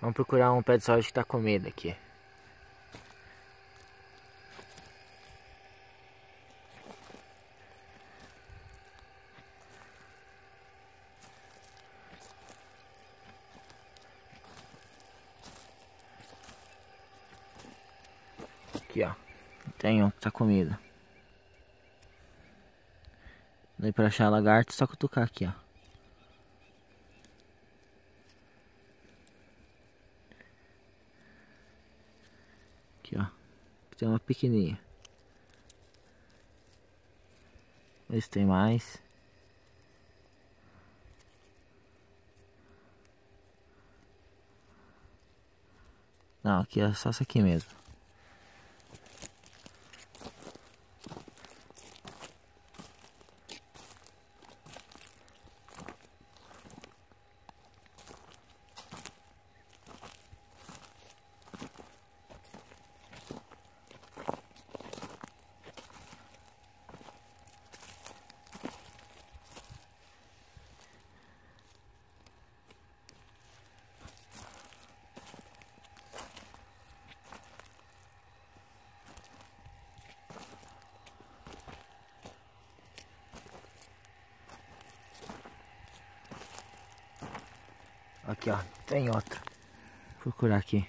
Vamos procurar um pé de soja que tá com medo aqui. Aqui, ó. Tem um que tá comido. Daí pra achar lagarto, só cutucar aqui, ó. Aqui, ó. Tem uma pequenininha. Vê se tem mais. Não, aqui é só essa aqui mesmo. Aqui, ó. Tem outra. Vou procurar aqui.